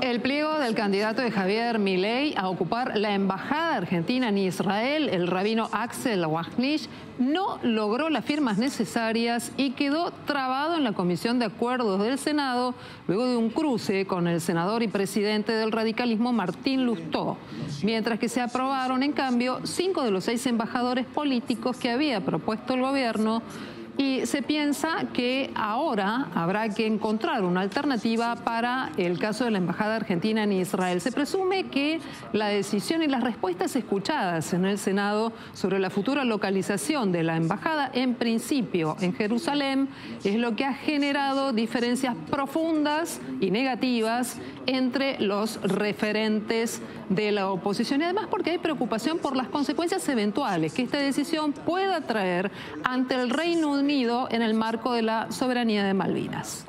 El pliego del candidato de Javier Milei a ocupar la embajada argentina en Israel, el rabino Axel Wagnish, no logró las firmas necesarias y quedó trabado en la Comisión de Acuerdos del Senado luego de un cruce con el senador y presidente del radicalismo Martín Lustó, mientras que se aprobaron en cambio cinco de los seis embajadores políticos que había propuesto el gobierno y se piensa que ahora habrá que encontrar una alternativa para el caso de la Embajada Argentina en Israel. Se presume que la decisión y las respuestas escuchadas en el Senado sobre la futura localización de la embajada, en principio en Jerusalén, es lo que ha generado diferencias profundas y negativas entre los referentes de la oposición y además porque hay preocupación por las consecuencias eventuales que esta decisión pueda traer ante el Reino Unido en el marco de la soberanía de Malvinas.